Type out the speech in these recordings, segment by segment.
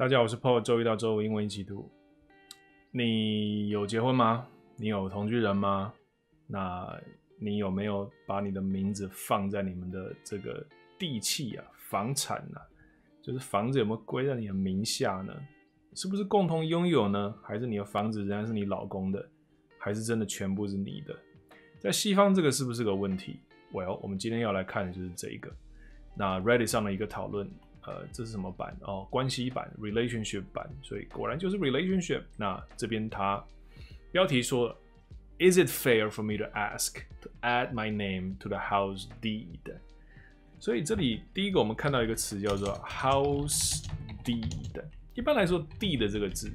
大家好，我是 Paul，周一到周五英文一起读。你有结婚吗？你有同居人吗？那你有没有把你的名字放在你们的这个地契啊、房产啊，就是房子有没有归在你的名下呢？是不是共同拥有呢？还是你的房子仍然是你老公的？还是真的全部是你的？在西方这个是不是个问题？Well，我们今天要来看的就是这一个。那 Reddit 上的一个讨论，呃，这是什么版？哦，关系版 （relationship 版）。所以果然就是 relationship。那这边它标题说：“Is it fair for me to ask to add my name to the house deed？” 所以这里第一个我们看到一个词叫做 house deed。一般来说，deed 这个字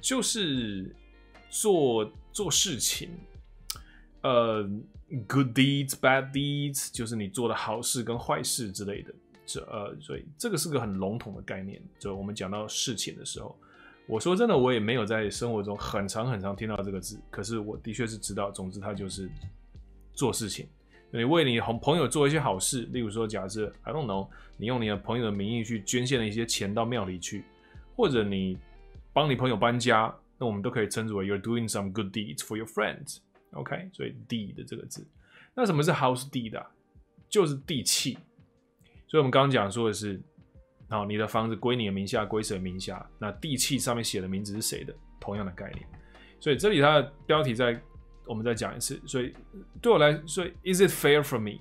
就是做做事情，呃。Good deeds, bad deeds，就是你做的好事跟坏事之类的。这呃，所以这个是个很笼统的概念。就我们讲到事情的时候，我说真的，我也没有在生活中很长很长听到这个字。可是我的确是知道，总之它就是做事情。你为你朋朋友做一些好事，例如说，假设 I don't know，你用你的朋友的名义去捐献了一些钱到庙里去，或者你帮你朋友搬家，那我们都可以称之为 You're doing some good deeds for your friends。OK，所以 de 的这个字，那什么是 house deed 啊？就是地契。所以我们刚刚讲说的是，好，你的房子归你的名下，归谁名下？那地契上面写的名字是谁的？同样的概念。所以这里它的标题在，我们再讲一次。所以对我来说，Is it fair for me？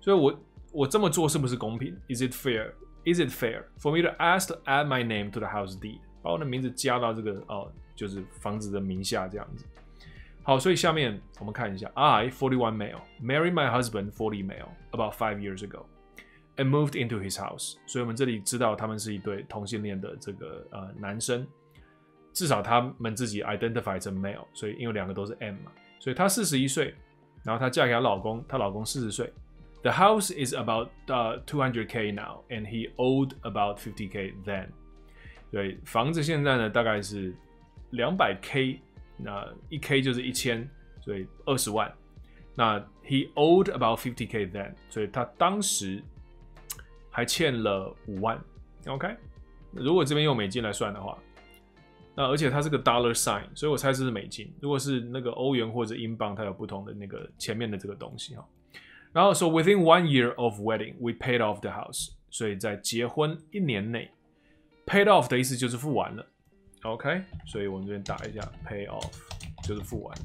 所以我我这么做是不是公平？Is it fair？Is it fair for me to ask to add my name to the house deed？把我的名字加到这个哦，就是房子的名下这样子。好，所以下面我们看一下，I forty one male married my husband forty male about five years ago and moved into his house。所以我们这里知道他们是一对同性恋的这个呃男生，至少他们自己 identify 成 male，所以因为两个都是 M 嘛，所以她四十一岁，然后她嫁给她老公，她老公四十岁。The house is about uh two hundred k now, and he owed about fifty k then。对，房子现在呢大概是两百 k。那一 k 就是一千，所以二十万。那 he owed about fifty k then，所以他当时还欠了五万。OK，如果这边用美金来算的话，那而且它是个 dollar sign，所以我猜这是美金。如果是那个欧元或者英镑，它有不同的那个前面的这个东西哈。然后说 within one year of wedding we paid off the house，所以在结婚一年内，paid off 的意思就是付完了。OK，所以我们这边打一下 pay off，就是付完了。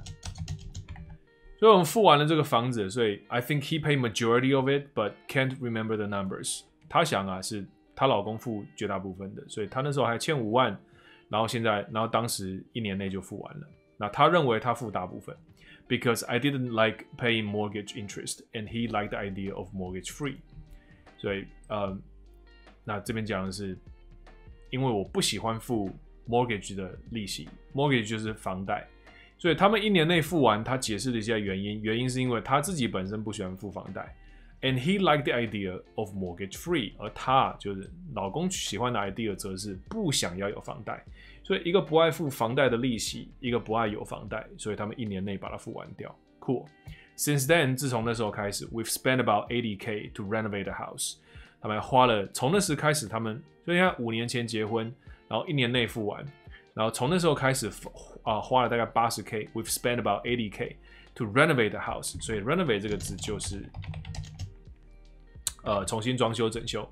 所以我们付完了这个房子，所以 I think he paid majority of it, but can't remember the numbers。她想啊，是她老公付绝大部分的，所以她那时候还欠五万，然后现在，然后当时一年内就付完了。那他认为他付大部分，because I didn't like paying mortgage interest, and he liked the idea of mortgage free。所以呃，那这边讲的是，因为我不喜欢付。mortgage 的利息，mortgage 就是房贷，所以他们一年内付完。他解释了一下原因，原因是因为他自己本身不喜欢付房贷，and he liked the idea of mortgage free，而他就是老公喜欢的 idea 则是不想要有房贷。所以一个不爱付房贷的利息，一个不爱有房贷，所以他们一年内把它付完掉。Cool。Since then，自从那时候开始，we've spent about eighty k to renovate the house。他们花了从那时开始，他们所以他五年前结婚。然后一年内付完，然后从那时候开始啊，花了大概八十 k。We've spent about eighty k to renovate the house。所以 renovate 这个字就是 呃重新装修整修。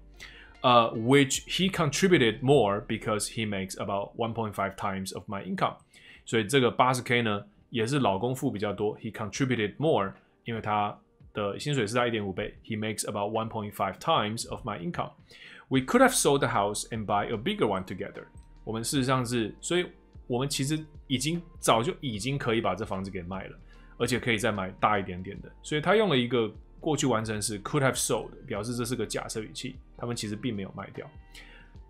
呃，which he contributed more because he makes about one point five times of my income。所以这个八十 k 呢，也是老公付比较多。He contributed more，因为他的薪水是他一点五倍。He makes about one point five times of my income。We could have sold the house and buy a bigger one together。我们事实上是，所以我们其实已经早就已经可以把这房子给卖了，而且可以再买大一点点的。所以他用了一个 过去完成时 could have sold，表示这是个假设语气，他们其实并没有卖掉。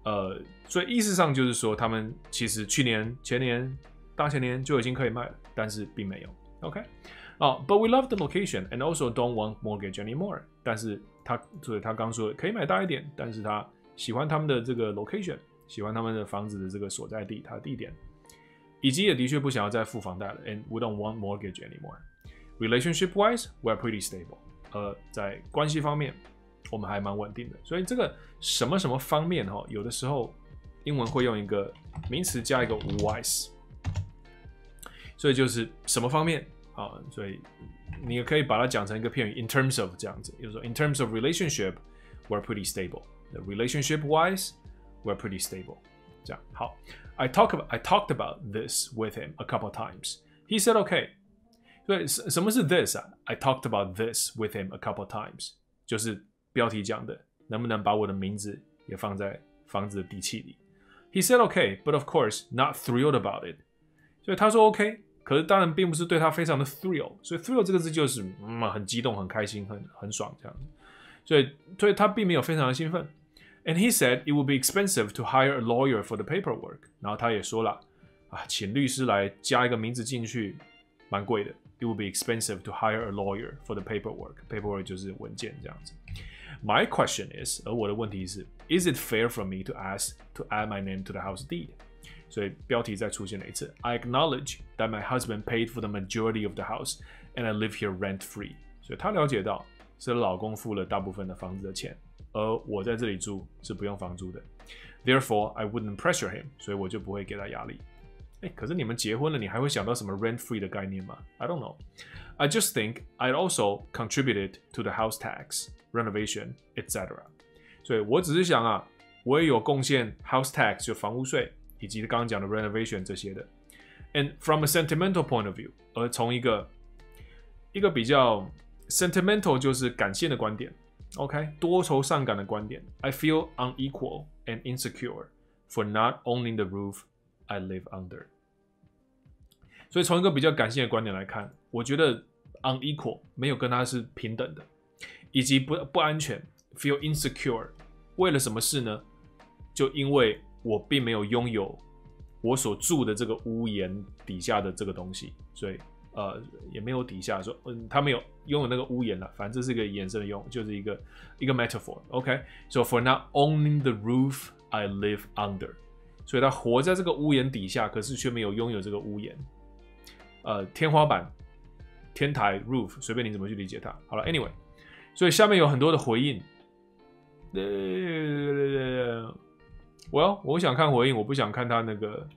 呃，所以意思上就是说，他们其实去年、前年、大前年就已经可以卖了，但是并没有。OK，哦，But we love the location and also don't want mortgage anymore。但是他所以他刚说可以买大一点，但是他喜欢他们的这个 location，喜欢他们的房子的这个所在地，它的地点，以及也的确不想要再付房贷了。And we don't want mortgage anymore. Relationship wise, we're pretty stable. 呃，在关系方面，我们还蛮稳定的。所以这个什么什么方面哈，有的时候英文会用一个名词加一个 wise，所以就是什么方面啊？所以你也可以把它讲成一个片语，in terms of 这样子，就是说 in terms of relationship we're pretty stable。The relationship wise we're pretty stable。这样好，I talk about I talked about this with him a couple times. He said okay. 对，什什么是 this 啊？I talked about this with him a couple times，就是标题讲的，能不能把我的名字也放在房子的地契里？He said okay, but of course not thrilled about it。所以他说 OK，可是当然并不是对他非常的 thrill。所以 thrill 这个字就是嗯很激动、很开心、很很爽这样子。所以所以他并没有非常的兴奋。And he said it would be expensive to hire a lawyer for the paperwork。然后他也说了啊，请律师来加一个名字进去，蛮贵的。 it would be expensive to hire a lawyer for the paperwork. Paperwork 就是文件这样子。My question is，而我的问题是，Is it fair for me to ask to add my name to the house deed？所以标题再出现了一次。I acknowledge that my husband paid for the majority of the house and I live here rent free。所以她了解到是老公付了大部分的房子的钱，而我在这里住是不用房租的。Therefore, I wouldn't pressure him，所以我就不会给他压力。 哎，可是你们结婚了，你还会想到什么 rent free 的概念吗？I don't know. I just think I'd also contributed to the house tax, renovation, etc. 所以我只是想啊，我也有贡献 house tax 就房屋税以及刚刚讲的 renovation 这些的。And from a sentimental point of view，而从一个一个比较 sentimental 就是感性的观点，OK，多愁善感的观点。I feel unequal and insecure for not owning the roof I live under。所以从一个比较感性的观点来看，我觉得 unequal 没有跟他是平等的，以及不不安全，feel insecure。为了什么事呢？就因为我并没有拥有我所住的这个屋檐底下的这个东西，所以呃也没有底下说，嗯，他没有拥有那个屋檐了。反正这是一个延伸的用，就是一个一个 metaphor。OK，so for not owning the roof I live under。所以他活在这个屋檐底下，可是却没有拥有这个屋檐。呃，天花板、天台 （roof），随便你怎么去理解它。好了，anyway，所以下面有很多的回应。呃，我我想看回应，我不想看他那个。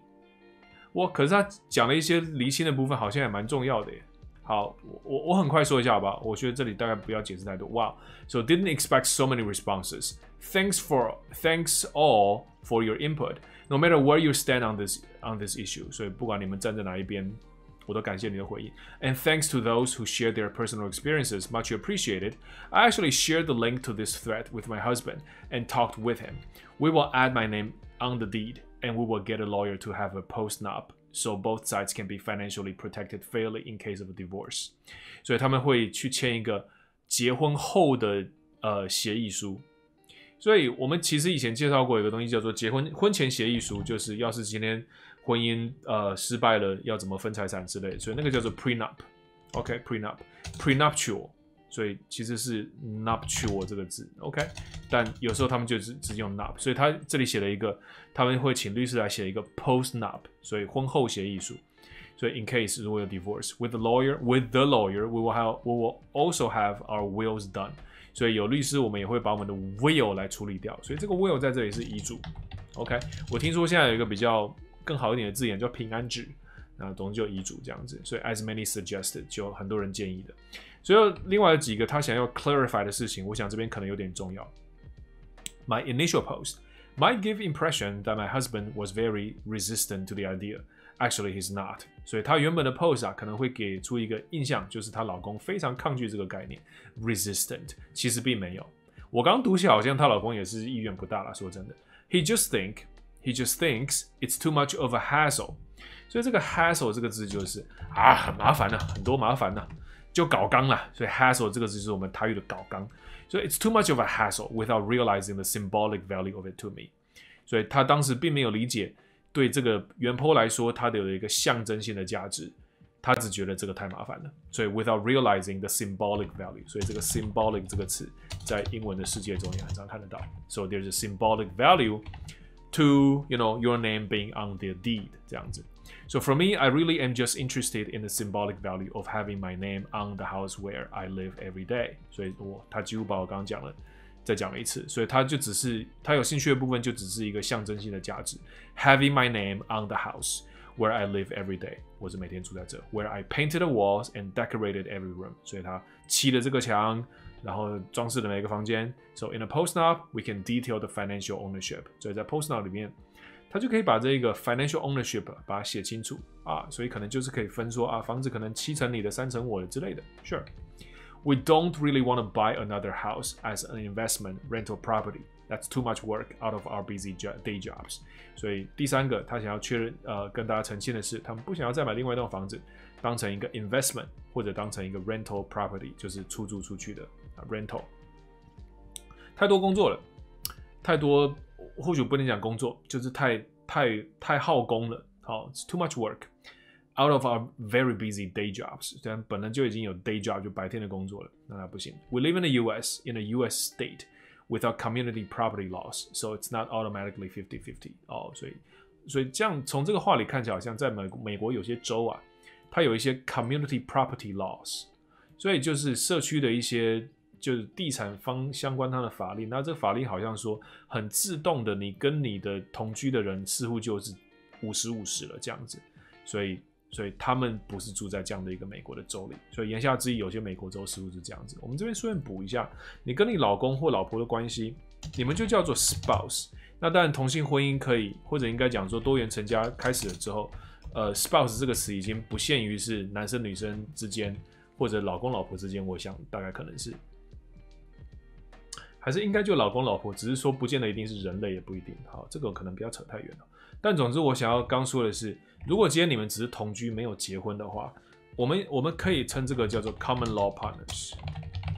我可是他讲了一些离心的部分，好像也蛮重要的耶。好，我我很快说一下好吧。我觉得这里大概不要解释太多。哇，so didn't expect so many responses. Thanks for thanks all for your input. No matter where you stand on this on this issue，所以不管你们站在哪一边，我都感谢你的回应。And thanks to those who shared their personal experiences, much appreciated. I actually shared the link to this thread with my husband and talked with him. We will add my name on the deed, and we will get a lawyer to have a post-nup so both sides can be financially protected fairly in case of a divorce. 所以他们会去签一个结婚后的呃协议书。 所以我们其实以前介绍过一个东西叫做结婚婚前协议书，就是要是今天婚姻呃失败了，要怎么分财产之类，所以那个叫做 prenup，OK，prenup，prenuptial，所以其实是 nuptial 这个字，OK，但有时候他们就只只用 nup，所以他这里写了一个，他们会请律师来写一个 postnup，所以婚后协议书，所以 in case 如果有 divorce with the lawyer，with the lawyer，we will have，we will also have our wills done。所以有律师，我们也会把我们的 will 来处理掉。所以这个 will 在这里是遗嘱。OK，我听说现在有一个比较更好一点的字眼叫平安纸，啊，总之就遗嘱这样子。所以 as many suggested 就很多人建议的。所以另外几个他想要 clarify 的事情，我想这边可能有点重要。My initial post might give impression that my husband was very resistant to the idea. Actually, he's not. 所以她原本的 pose 啊，可能会给出一个印象，就是她老公非常抗拒这个概念，resistant。其实并没有。我刚读起好像她老公也是意愿不大了。说真的，he just think he just thinks it's too much of a hassle。所以这个 hassle 这个字就是啊，很麻烦呐，很多麻烦呐，就搞纲了。所以 hassle 这个字就是我们台语的搞纲。所以 it's too much of a hassle without realizing the symbolic value of it to me。所以他当时并没有理解。对这个原 po 来说，它的有一个象征性的价值，他只觉得这个太麻烦了，所以 without realizing the symbolic value，所以这个 symbolic 这个词在英文的世界中也很常看得到。So there's a symbolic value to you know your name being on the deed 这样子。So for me, I really am just interested in the symbolic value of having my name on the house where I live every day。所以我他几乎把我刚刚讲了 再讲了一次，所以他就只是他有兴趣的部分就只是一个象征性的价值。Having my name on the house where I live every day，我是每天住在这。Where I painted the walls and decorated every room，所以他漆了这个墙，然后装饰了每个房间。So in a post note, we can detail the financial ownership。所以在 post note 里面，他就可以把这个 financial ownership 把它写清楚啊，所以可能就是可以分说啊，房子可能七成你的，三成我的之类的。Sure。 We don't really want to buy another house as an investment rental property. That's too much work out of our busy day jobs. 所以第三个，他想要确认，呃，跟大家澄清的是，他们不想要再买另外一栋房子，当成一个 investment 或者当成一个 rental property，就是出租出去的 rental。太多工作了，太多，或许不能讲工作，就是太太太耗工了。好，too much work。 Out of our very busy day jobs，虽然本来就已经有 day job 就白天的工作了，那那不行。We live in the U.S. in a U.S. state without community property laws, so it's not automatically fifty-fifty。哦，所以所以这样从这个话里看起来，好像在美美国有些州啊，它有一些 community property laws，所以就是社区的一些就是地产方相关它的法令。那这个法令好像说很自动的，你跟你的同居的人似乎就是五十五十了这样子，所以。所以他们不是住在这样的一个美国的州里，所以言下之意，有些美国州似乎是这样子。我们这边顺便补一下，你跟你老公或老婆的关系，你们就叫做 spouse。那当然，同性婚姻可以，或者应该讲说多元成家开始了之后，呃，spouse 这个词已经不限于是男生女生之间，或者老公老婆之间。我想大概可能是，还是应该就老公老婆，只是说不见得一定是人类，也不一定。好，这个可能不要扯太远了。但总之，我想要刚说的是。如果今天你们只是同居没有结婚的话，我们我们可以称这个叫做 common law partners，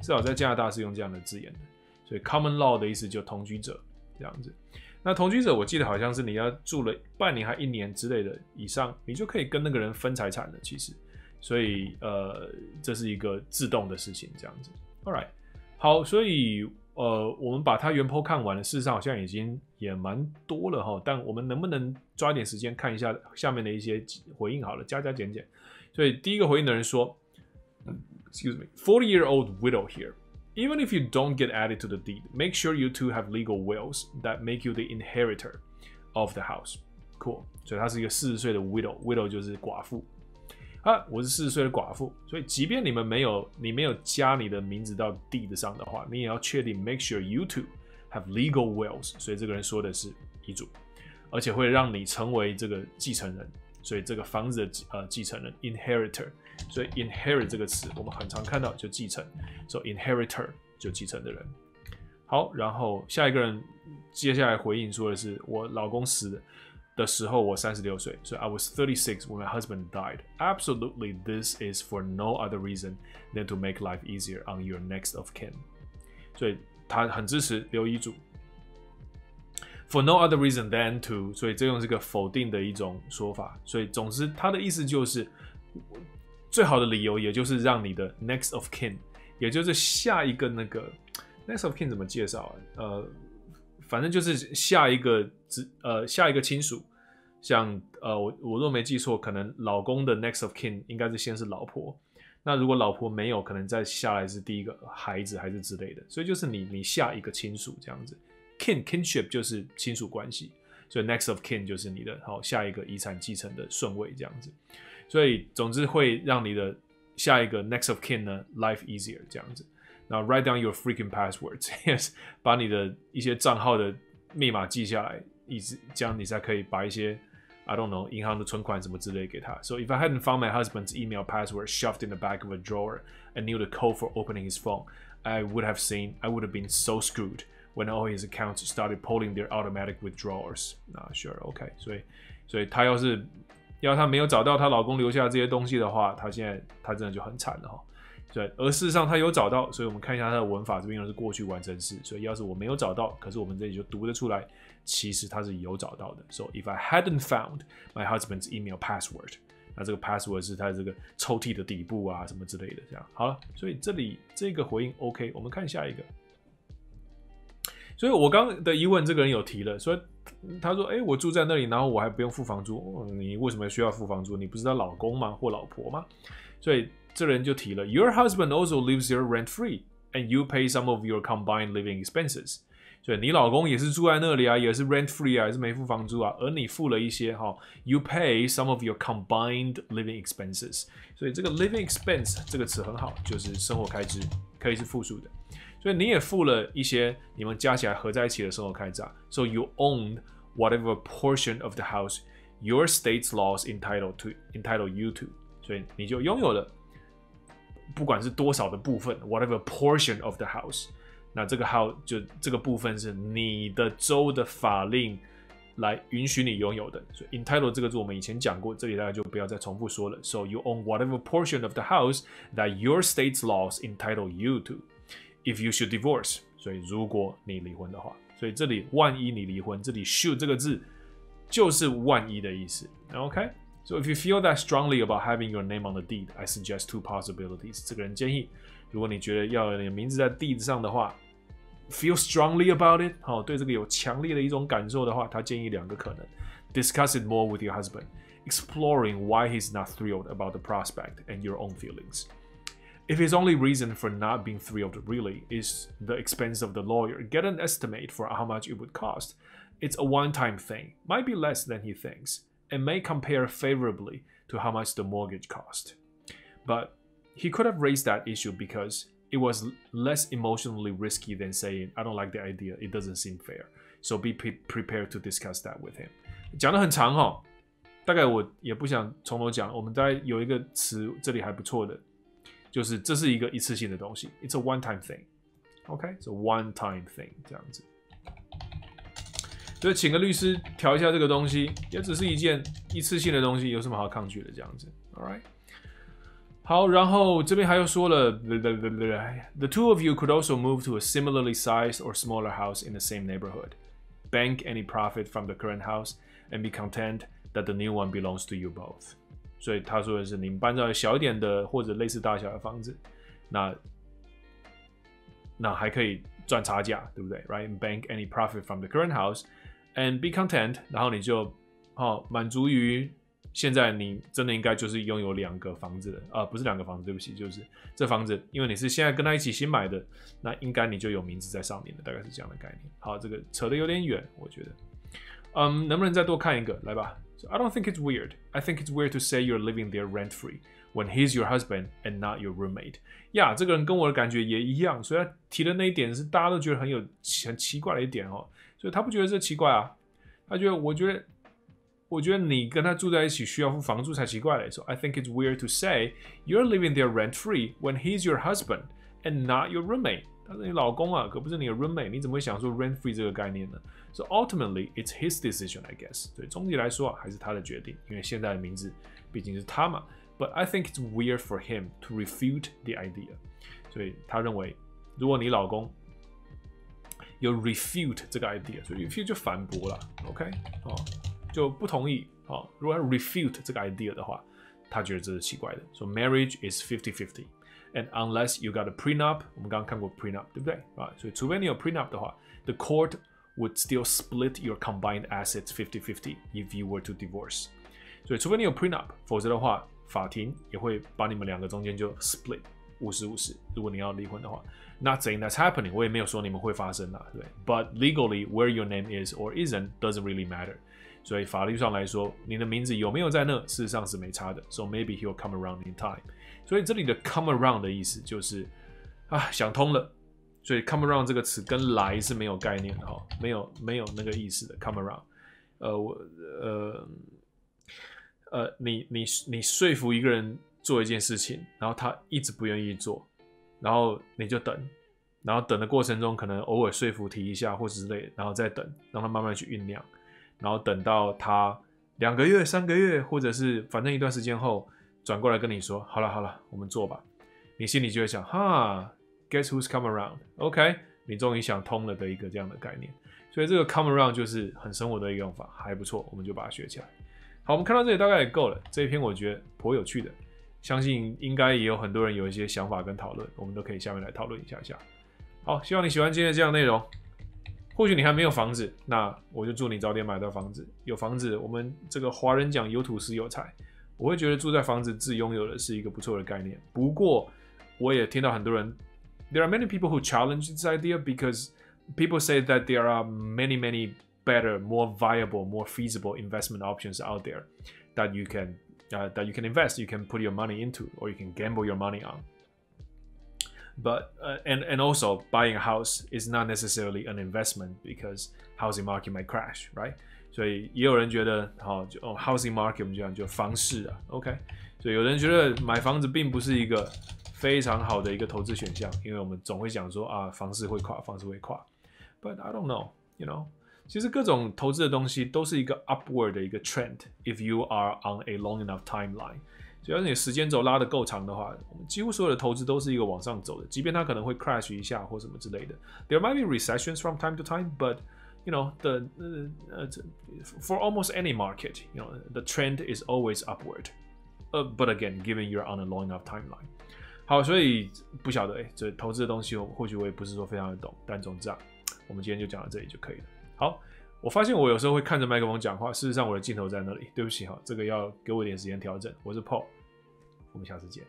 至少在加拿大是用这样的字眼的。所以 common law 的意思就同居者这样子。那同居者，我记得好像是你要住了半年还一年之类的以上，你就可以跟那个人分财产了。其实，所以呃，这是一个自动的事情这样子。All right，好，所以。呃，我们把它原 po 看完了，事实上好像已经也蛮多了哈。但我们能不能抓点时间看一下下面的一些回应？好了，加加减减。所以第一个回应的人说：“Excuse me, forty-year-old widow here. Even if you don't get added to the deed, make sure you two have legal wills that make you the inheritor of the house. Cool。所以他是一个四十岁的 widow，widow 就是寡妇。”啊，我是四十岁的寡妇，所以即便你们没有你没有加你的名字到 deed 上的话，你也要确定 make sure you two have legal wills。所以这个人说的是遗嘱，而且会让你成为这个继承人，所以这个房子的呃继承人 inheritor。所以 inherit 这个词我们很常看到就继承，所以 inheritor 就继承的人。好，然后下一个人接下来回应说的是我老公死的。的时候我三十六岁，所以 I was thirty six when my husband died. Absolutely, this is for no other reason than to make life easier on your next of kin. 所以他很支持留遗嘱。For no other reason than to，所以这用是个否定的一种说法。所以总之他的意思就是最好的理由，也就是让你的 next of kin，也就是下一个那个 next of kin 怎么介绍啊？呃。反正就是下一个 呃下一个亲属，像呃我我若没记错，可能老公的 next of kin 应该是先是老婆，那如果老婆没有，可能再下来是第一个孩子还是之类的，所以就是你你下一个亲属这样子，kin kinship 就是亲属关系，所以 next of kin 就是你的好下一个遗产继承的顺位这样子，所以总之会让你的下一个 next of kin 呢 life easier 这样子。然后 write down your freaking passwords，yes，把你的一些账号的密码记下来，以这样你才可以把一些 I don't know 银行的存款什么之类给他。So if I hadn't found my husband's email password shoved in the back of a drawer and knew the code for opening his phone, I would have seen I would have been so screwed when all his accounts started pulling their automatic withdrawals. 啊，sure OK，所以所以她要是要她没有找到她老公留下这些东西的话，她现在她真的就很惨了哈。对，而事实上他有找到，所以我们看一下他的文法，这边用的是过去完成式。所以要是我没有找到，可是我们这里就读得出来， 其实他是有找到的。So if I hadn't found my husband's email password，那这个 password 是他这个抽屉的底部啊，什么之类的。这样好了，所以这里这个回应 OK，我们看下一个。所以我刚的疑问，这个人有提了，说他说，哎，我住在那里，然后我还不用付房租，你为什么需要付房租？你不是他老公吗？或老婆吗？所以。这人就提了，Your husband also lives here rent free and you pay some of your combined living expenses。所以你老公也是住在那里啊，也是 rent free 啊，也是没付房租啊，而你付了一些哈，you pay some of your combined living expenses。所以这个 living expense 这个词很好，就是生活开支，可以是复数的。所以你也付了一些你们加起来合在一起的生活开支啊。So you owned whatever portion of the house your state's laws entitled to entitle you to。所以你就拥有了，不管是多少的部分，whatever portion of the house。 那这个 how 就这个部分是你的州的法令来允许你拥有的。所以 entitle 这个字我们以前讲过，这里大家就不要再重复说了。So you own whatever portion of the house that your state's laws entitle you to. If you should divorce，所以如果你离婚的话，所以这里万一你离婚，这里 should 这个字就是万一的意思。OK。So if you feel that strongly about having your name on the deed, I suggest two possibilities. 这个人建议，如果你觉得要你的名字在地址上的话 ，feel strongly about it，好，对这个有强烈的一种感受的话，他建议两个可能：discuss it more with your husband, exploring why he's not thrilled about the prospect and your own feelings. If his only reason for not being thrilled really is the expense of the lawyer, get an estimate for how much it would cost. It's a one time thing, might be less than he thinks, and may compare favorably to how much the mortgage cost. But he could have raised that issue because it was less emotionally risky than saying, I don't like the idea, it doesn't seem fair. So be prepared to discuss that with him. 讲的很长哦，大概我也不想从头讲。我们大概有一个词，这里还不错的，就是这是一个一次性的东西，It's a one-time thing. OK, it's a one-time thing 这样子。所以请个律师调一下这个东西，也只是一件一次性的东西，有什么好抗拒的？这样子，All right。好，然后这边还有说了，the two of you could also move to a similarly sized or smaller house in the same neighborhood, bank any profit from the current house, and be content that the new one belongs to you both. 所以他说的是，你们搬到小一点的或者类似大小的房子，那那还可以赚差价，对不对？Right, bank any profit from the current house, and be content. 然后你就好满足于 现在你真的应该就是拥有两个房子的啊，不是两个房子，对不起，就是这房子，因为你是现在跟他一起新买的，那应该你就有名字在上面的，大概是这样的概念。好，这个扯得有点远，我觉得，嗯，能不能再多看一个？来吧。So I don't think it's weird. I think it's weird to say you're living there rent free when he's your husband and not your roommate. 呀，这个人跟我的感觉也一样，所以他提的那一点是大家都觉得很有很奇怪的一点哦，所以他不觉得这奇怪啊，他觉得，我觉得。我觉得你跟他住在一起需要付房租才奇怪嘞。So I think it's weird to say you're living there rent free when he's your husband and not your roommate。他是你老公啊，可不是你的 roommate，你怎么会想说 rent free 这个概念呢？So ultimately it's his decision, I guess。对，总体来说啊，还是他的决定，因为现在的名字毕竟是他嘛。But I think it's weird for him to refute the idea。所以他认为，如果你老公有 refute 这个 idea，所以 refute 就反驳了，OK？哦。 就不同意啊。如果 refute 这个 idea 的话，他觉得这是奇怪的。So marriage is fifty-fifty, and unless you got a prenup，我们刚刚看过 prenup，对不对啊？所以除非你有 prenup 的话，the court would still split your combined assets fifty-fifty if you were to divorce。所以除非你有 prenup，否则的话，法庭也会把你们两个中间就 split 五十五十。如果你要离婚的话，Not saying that's happening，我也没有说你们会发生啊，对不对？But legally, where your name is or isn't doesn't really matter。 所以法律上来说，你的名字有没有在那，事实上是没差的。So maybe he will come around in time。所以这里的 come around 的意思就是啊，想通了。所以 come around 这个词跟来是没有概念的哈，没有没有那个意思的 come around。呃，我呃呃，你你你说服一个人做一件事情，然后他一直不愿意做，然后你就等，然后等的过程中可能偶尔说服提一下或之类，然后再等，让他慢慢去酝酿。然后等到他两个月、三个月，或者是反正一段时间后，转过来跟你说：“好了好了，我们做吧。”你心里就会想：“哈，Guess who's come around？OK，你终于想通了的一个这样的概念。所以这个 come around 就是很生活的一个用法，还不错，我们就把它学起来。好，我们看到这里大概也够了。这一篇我觉得颇有趣的，相信应该也有很多人有一些想法跟讨论，我们都可以下面来讨论一下下。好，希望你喜欢今天这样内容。或许你还没有房子，那我就祝你早点买到房子。有房子，我们这个华人讲有土是有财，我会觉得住在房子自拥有的是一个不错的概念。不过，我也听到很多人 there are many people who challenge this idea because people say that there are many, many better, more viable, more feasible investment options out there that you can uh, that you can invest, you can put your money into, or you can gamble your money on. But uh, and and also buying a house is not necessarily an investment because housing market might crash, right? 所以也有人觉得，好，就哦，housing market 我们讲就房市啊，OK。所以有人觉得买房子并不是一个非常好的一个投资选项，因为我们总会讲说啊，房市会垮，房市会垮。But I don't know, you know，其实各种投资的东西都是一个 upward 的一个 trend。If you are on a long enough timeline， 只要你时间轴拉的够长的话，我们几乎所有的投资都是一个往上走的，即便它可能会 crash 一下或什么之类的。There might be recessions from time to time, but you know the uh, for almost any market, you know the trend is always upward. Uh, but again, given you're on a long enough timeline. 好，所以不晓得哎，这投资的东西，或许我也不是说非常的懂，但总之啊，我们今天就讲到这里就可以了。好，我发现我有时候会看着麦克风讲话，事实上我的镜头在那里，对不起哈，这个要给我一点时间调整。我是 Paul，我们下次见。